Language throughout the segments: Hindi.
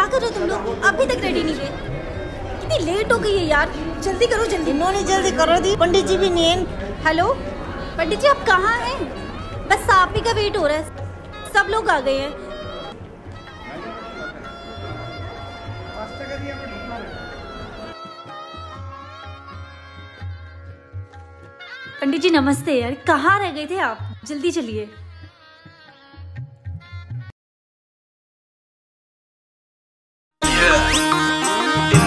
क्या कर रहे हो तुम लोग? अभी तक रेडी नहीं हुए। कितनी लेट हो गई है यार। जल्दी करो जल्दी। इन्होंने जल्दी करो दी। पंडित जी भी नहीं हेलो पंडित जी आप कहाँ हैं? बस आप ही का वेट हो रहा है। सब लोग आ गए हैं। पंडित जी नमस्ते यार। कहाँ रह गए थे आप? जल्दी चलिए।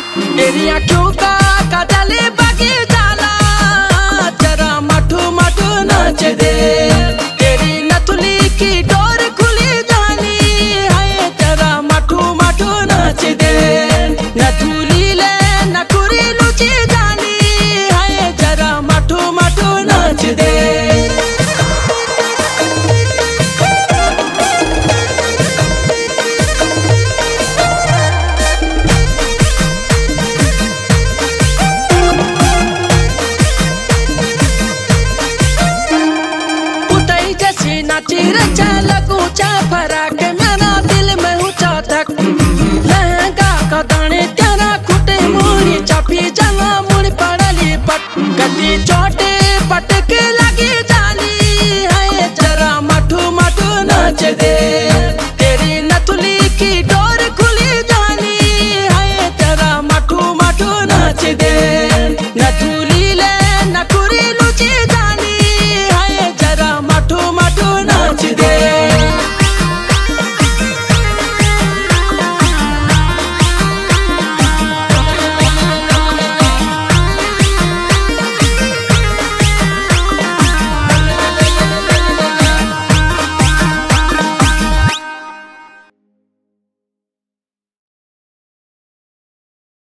तेरिया क्यों का कदले बगी